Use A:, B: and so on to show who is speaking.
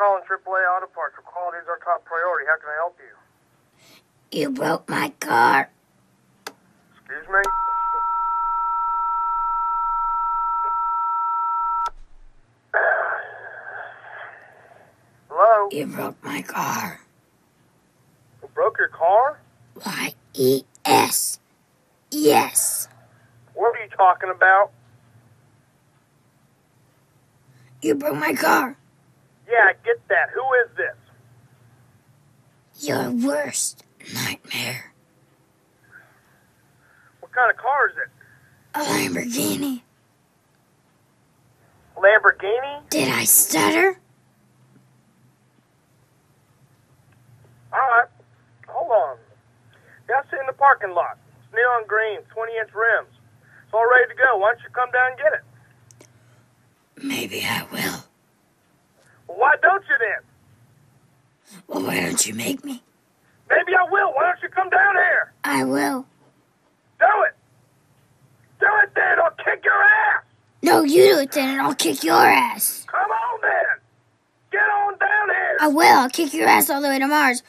A: AAA Auto Parts. Where quality is our top priority. How can I help you?
B: You broke my car.
A: Excuse me? Hello?
B: You broke my car.
A: You broke your car?
B: Y E S. Yes.
A: What are you talking about?
B: You broke my car.
A: Yeah, I get that. Who is this?
B: Your worst nightmare.
A: What kind of car is it?
B: A Lamborghini.
A: Lamborghini?
B: Did I stutter?
A: Alright. Hold on. I in the parking lot. It's neon green, 20 inch rims. It's all ready to go. Why don't you come down and get it?
B: Maybe I will.
A: Why don't you then?
B: Well, why don't you make me?
A: Maybe I will. Why don't you come down here?
B: I will.
A: Do it. Do it then. I'll kick your ass.
B: No, you do it then, and I'll kick your ass.
A: Come on then. Get on down here.
B: I will. I'll kick your ass all the way to Mars.